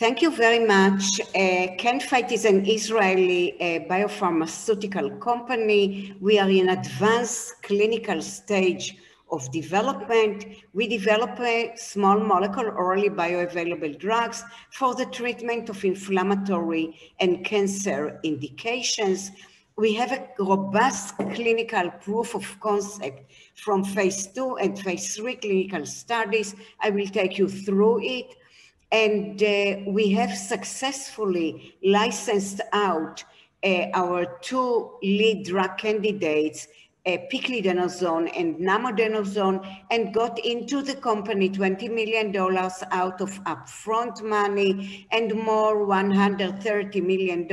Thank you very much. Uh, Can-Fite is an Israeli uh, biopharmaceutical company. We are in advanced clinical stage of development. We develop a small molecule orally bioavailable drugs for the treatment of inflammatory and cancer indications. We have a robust clinical proof of concept from phase two and phase three clinical studies. I will take you through it. And uh, we have successfully licensed out uh, our two lead drug candidates, uh, and namodenoson, and got into the company $20 million out of upfront money, and more $130 million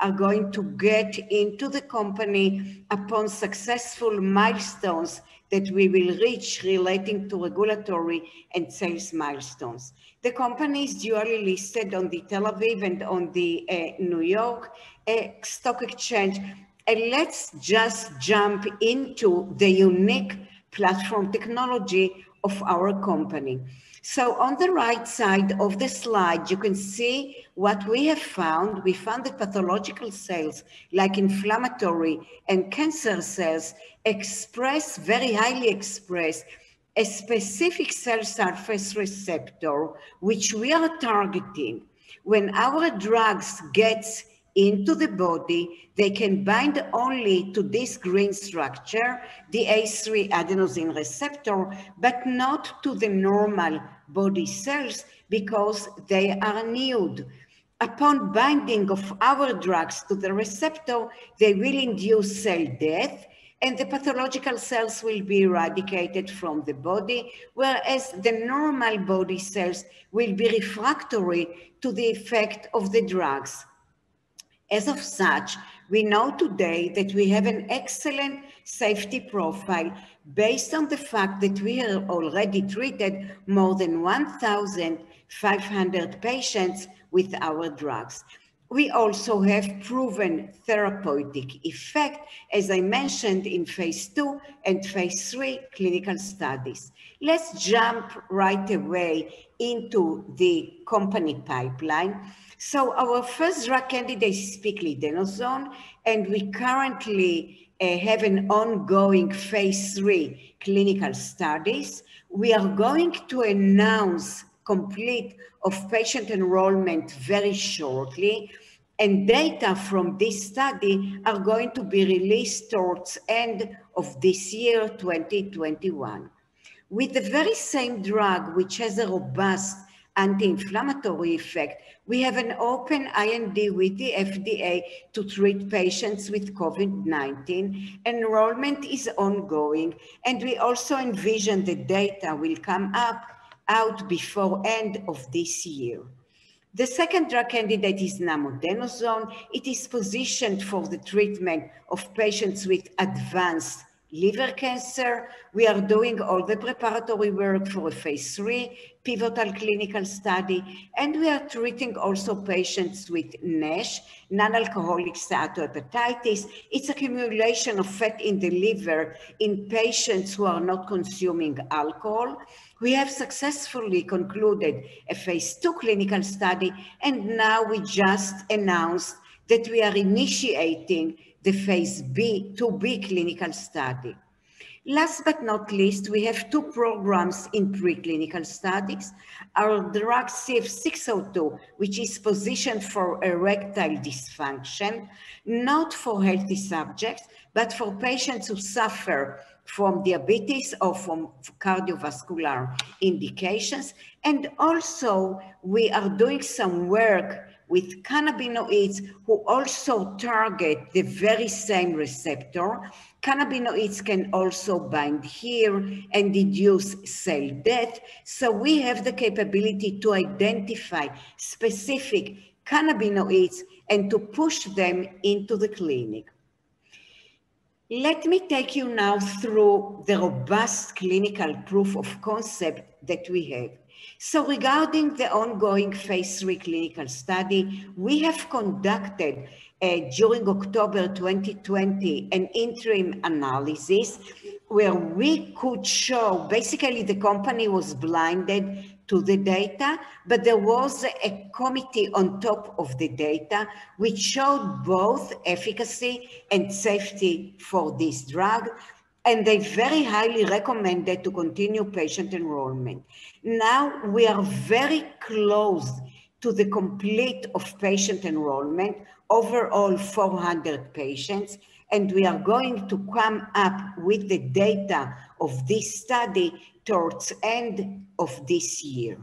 are going to get into the company upon successful milestones that we will reach relating to regulatory and sales milestones. The company is dually listed on the Tel Aviv and on the uh, New York uh, Stock Exchange. And let's just jump into the unique platform technology of our company. So on the right side of the slide, you can see what we have found. We found that pathological cells, like inflammatory and cancer cells, express, very highly express, a specific cell surface receptor, which we are targeting. When our drugs get into the body, they can bind only to this green structure, the A3 adenosine receptor, but not to the normal body cells because they are nude. Upon binding of our drugs to the receptor, they will induce cell death and the pathological cells will be eradicated from the body, whereas the normal body cells will be refractory to the effect of the drugs. As of such, we know today that we have an excellent safety profile based on the fact that we have already treated more than 1,500 patients with our drugs. We also have proven therapeutic effect, as I mentioned in phase two and phase three clinical studies. Let's jump right away into the company pipeline. So our first drug candidate is piclidenoson, and we currently uh, have an ongoing phase three clinical studies. We are going to announce complete of patient enrollment very shortly. And data from this study are going to be released towards end of this year, 2021. With the very same drug, which has a robust anti-inflammatory effect, we have an open IND with the FDA to treat patients with COVID-19. Enrollment is ongoing, and we also envision the data will come up out before end of this year. The second drug candidate is namodenoson. It is positioned for the treatment of patients with advanced liver cancer. We are doing all the preparatory work for a phase three pivotal clinical study, and we are treating also patients with NASH, non-alcoholic steatohepatitis. It's accumulation of fat in the liver in patients who are not consuming alcohol. We have successfully concluded a phase two clinical study, and now we just announced that we are initiating the phase B, 2B clinical study. Last but not least, we have two programs in preclinical studies. Our drug CF602, which is positioned for erectile dysfunction, not for healthy subjects, but for patients who suffer from diabetes or from cardiovascular indications. And also, we are doing some work with cannabinoids who also target the very same receptor. Cannabinoids can also bind here and induce cell death. So we have the capability to identify specific cannabinoids and to push them into the clinic. Let me take you now through the robust clinical proof of concept that we have. So regarding the ongoing phase three clinical study, we have conducted Uh, during October 2020 an interim analysis where we could show basically the company was blinded to the data, but there was a committee on top of the data which showed both efficacy and safety for this drug. And they very highly recommended to continue patient enrollment. Now we are very close to the complete of patient enrollment, overall 400 patients, and we are going to come up with the data of this study towards end of this year.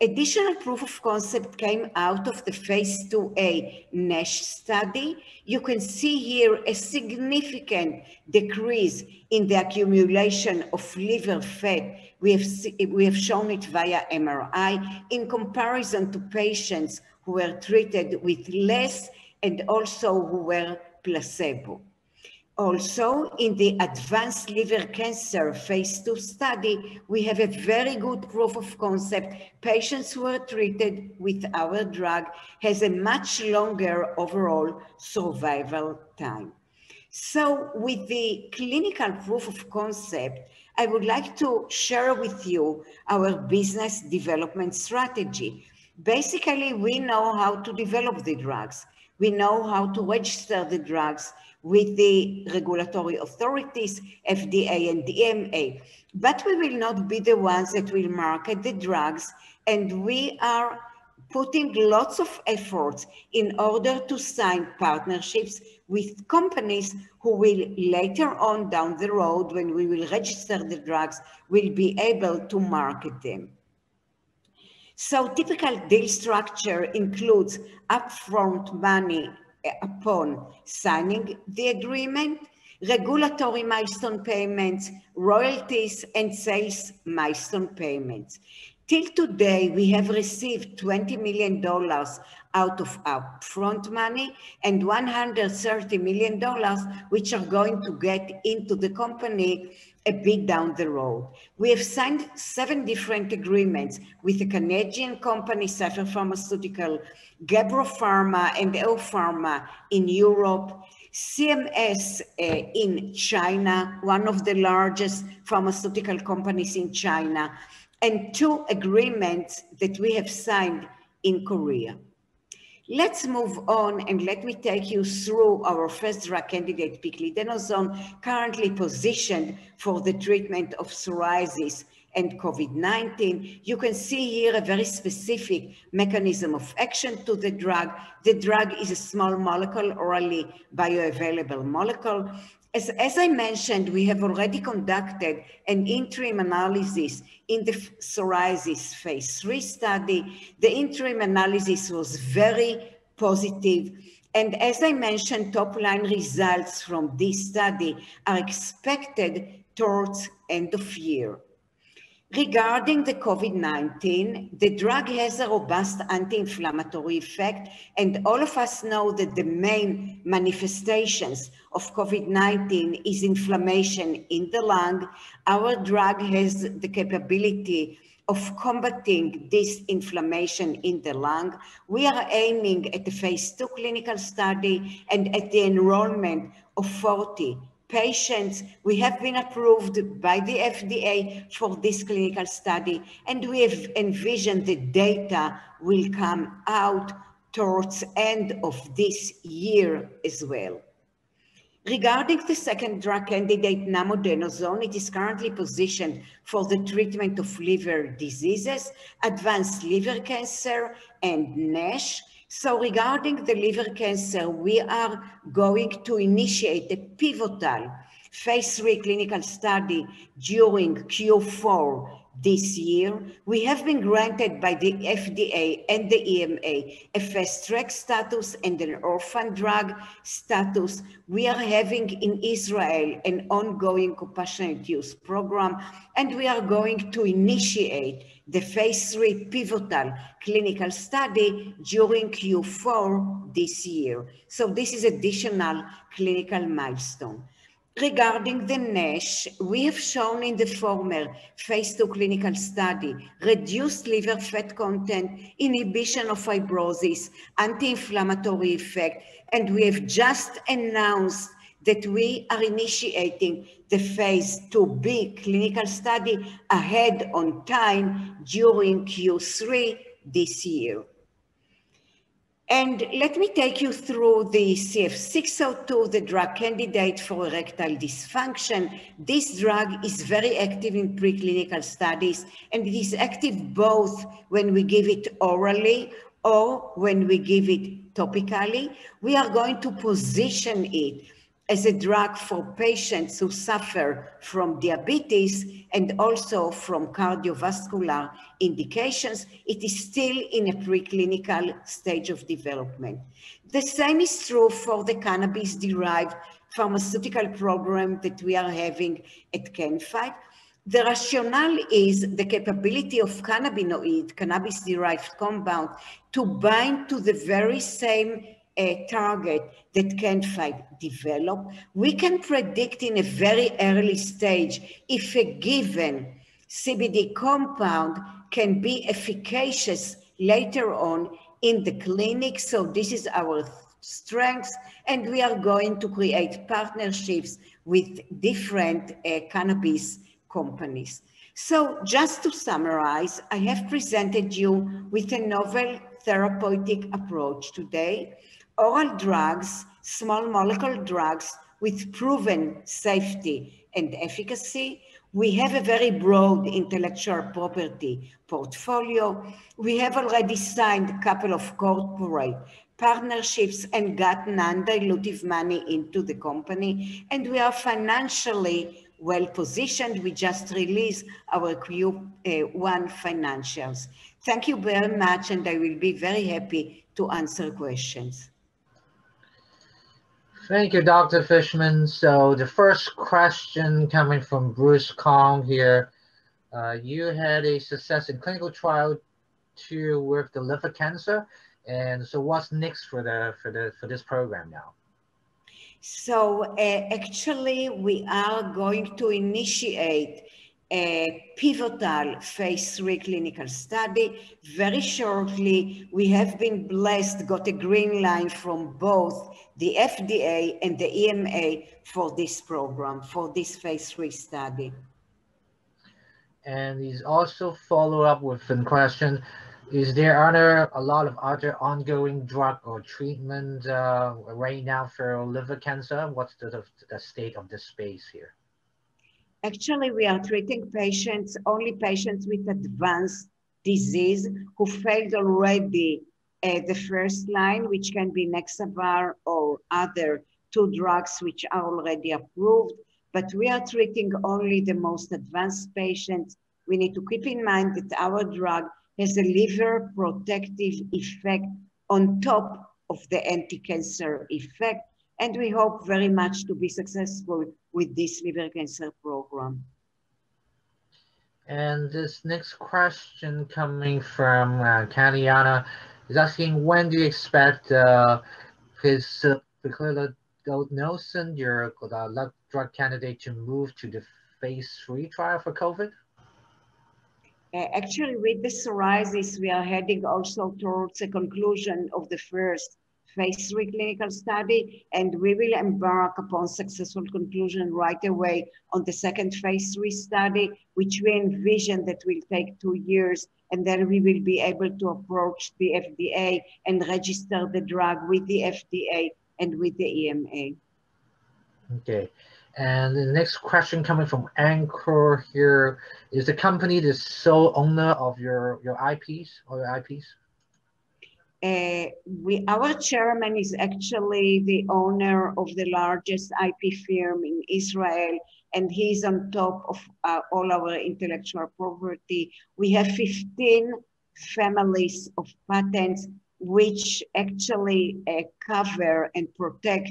Additional proof of concept came out of the phase 2A NASH study. You can see here a significant decrease in the accumulation of liver fat. We have, we have shown it via MRI in comparison to patients who were treated with less and also who were placebo. Also, in the advanced liver cancer phase two study, we have a very good proof of concept. Patients who are treated with our drug has a much longer overall survival time. So with the clinical proof of concept, I would like to share with you our business development strategy. Basically, we know how to develop the drugs. We know how to register the drugs with the regulatory authorities, FDA and EMA. But we will not be the ones that will market the drugs, and we are putting lots of efforts in order to sign partnerships with companies who will later on down the road, when we will register the drugs, will be able to market them. So typical deal structure includes upfront money eh, upon signing the agreement, regulatory milestone payments, royalties, and sales milestone payments. Till today, we have received $20 million out of upfront money and $130 million, which are going to get into the company a bit down the road. We have signed seven different agreements with a Canadian company, Cipher Pharmaceutical, Gebro Pharma, and Ewopharma in Europe, CMS uh, in China, one of the largest pharmaceutical companies in China, and two agreements that we have signed in Korea. Let's move on and let me take you through our first drug candidate, piclidenoson, currently positioned for the treatment of psoriasis and COVID-19. You can see here a very specific mechanism of action to the drug. The drug is a small molecule, orally bioavailable molecule. As, as, I mentioned, we have already conducted an interim analysis in the psoriasis phase three study. The interim analysis was very positive. And as I mentioned, top line results from this study are expected towards end of year. Regarding the COVID-19, the drug has a robust anti-inflammatory effect, and all of us know that the main manifestations of COVID-19 is inflammation in the lung. Our drug has the capability of combating this inflammation in the lung. We are aiming at the phase two clinical study and at the enrollment of 40 patients. We have been approved by the FDA for this clinical study, and we have envisioned the data will come out towards end of this year as well. Regarding the second drug candidate, namodenoson, it is currently positioned for the treatment of liver diseases, advanced liver cancer, and NASH. So regarding the liver cancer, we are going to initiate a pivotal phase three clinical study during Q4 this year. We have been granted by the FDA and the EMA a fast track status and an orphan drug status. We are having in Israel an ongoing compassionate use program, and we are going to initiate the phase three pivotal clinical study during Q4 this year. So this is additional clinical milestone. Regarding the NASH, we have shown in the former phase two clinical study reduced liver fat content, inhibition of fibrosis, anti-inflammatory effect, and we have just announced that we are initiating the phase 2B clinical study ahead on time during Q3 this year. And let me take you through the CF602, the drug candidate for erectile dysfunction. This drug is very active in preclinical studies, and it is active both when we give it orally or when we give it topically. We are going to position it as a drug for patients who suffer from diabetes and also from cardiovascular indications, it is still in a preclinical stage of development. The same is true for the cannabis-derived pharmaceutical program that we are having at Can-Fite. The rationale is the capability of cannabinoid, cannabis-derived compound, to bind to the very same a target that Can-Fite develop, we can predict in a very early stage if a given CBD compound can be efficacious later on in the clinic. So this is our strength, and we are going to create partnerships with different uh, cannabis companies. So just to summarize, I have presented you with a novel therapeutic approach today oral drugs, small molecule drugs with proven safety and efficacy. We have a very broad intellectual property portfolio. We have already signed a couple of corporate partnerships and got non-dilutive money into the company. And we are financially well positioned. We just released our Q1 financials. Thank you very much, and I will be very happy to answer questions. Thank you, Dr. Fishman. So the first question coming from Bruce Kong here. Uh, you had a success in clinical trial to with the liver cancer. And so what's next for the for the for this program now? So uh, actually we are going to initiate a pivotal phase three clinical study. Very shortly, we have been blessed, got a green line from both the FDA and the EMA for this program, for this phase three study. And he's also follow up with a question. Is there other, a lot of other ongoing drug or treatment uh, right now for liver cancer? What's the, the state of the space here? Actually, we are treating patients, only patients with advanced disease who failed already uh, the first line, which can be Nexavar or other two drugs which are already approved. But we are treating only the most advanced patients. We need to keep in mind that our drug has a liver protective effect on top of the anti-cancer effect. And we hope very much to be successful with this liver cancer program. And this next question coming from uh, Kaliana is asking, when do you expect uh, his uh, your uh, drug candidate, to move to the phase three trial for COVID? Uh, actually, with the psoriasis, we are heading also towards a conclusion of the first phase three clinical study, and we will embark upon successful conclusion right away on the second phase three study, which we envision that will take two years, and then we will be able to approach the FDA and register the drug with the FDA and with the EMA. Okay. And the next question coming from Anchor here is the company the sole owner of your, your IPs or your IPs? Uh, we, our chairman is actually the owner of the largest IP firm in Israel, and he's on top of uh, all our intellectual property. We have 15 families of patents which actually uh, cover and protect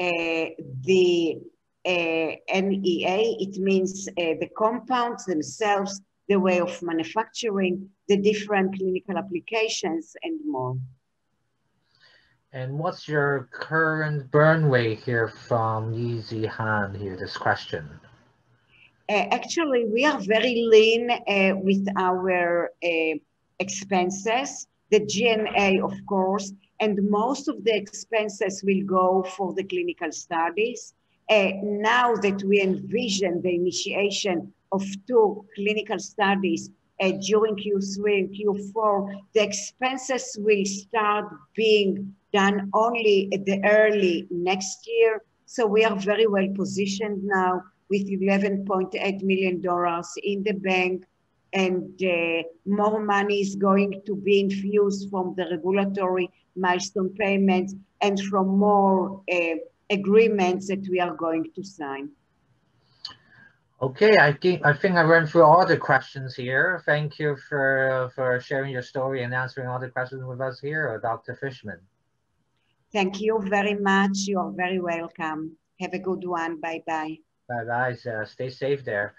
uh, the uh, NCE. It means uh, the compounds themselves, the way of manufacturing, the different clinical applications, and more. And what's your current burn rate here from Easy Han here, this question? Uh, actually, we are very lean uh, with our uh, expenses, the G&A, of course, and most of the expenses will go for the clinical studies. Uh, now that we envision the initiation of two clinical studies uh, during Q3 and Q4, the expenses will start being done only at the early next year. So we are very well positioned now with $11.8 million in the bank and uh, more money is going to be infused from the regulatory milestone payments and from more uh, agreements that we are going to sign. Okay, I think I think I ran through all the questions here. Thank you for for sharing your story and answering all the questions with us here, Dr. Fishman. Thank you very much. You are very welcome. Have a good one. Bye bye. Bye bye. Uh, stay safe there.